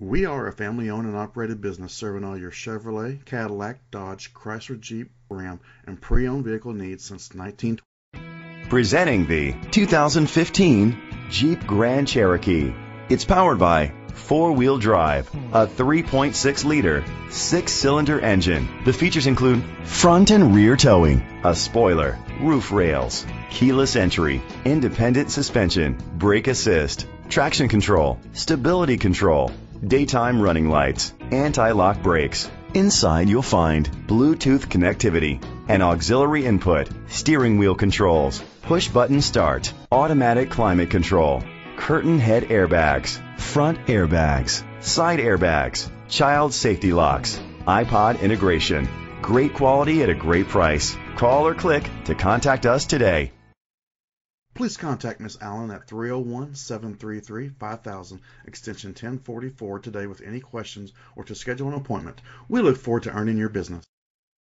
We are a family owned and operated business serving all your Chevrolet, Cadillac, Dodge, Chrysler, Jeep, Ram, and pre owned vehicle needs since 1920. Presenting the 2015 Jeep Grand Cherokee. It's powered by four wheel drive, a 3.6 liter, six cylinder engine. The features include front and rear towing, a spoiler, roof rails, keyless entry, independent suspension, brake assist, traction control, stability control, daytime running lights, anti-lock brakes. Inside you'll find Bluetooth connectivity, an auxiliary input, steering wheel controls, push button start, automatic climate control, curtain head airbags, front airbags, side airbags, child safety locks, iPod integration. Great quality at a great price. Call or click to contact us today. Please contact Miss Allen at 301 733 5000, extension 1044 today with any questions or to schedule an appointment. We look forward to earning your business.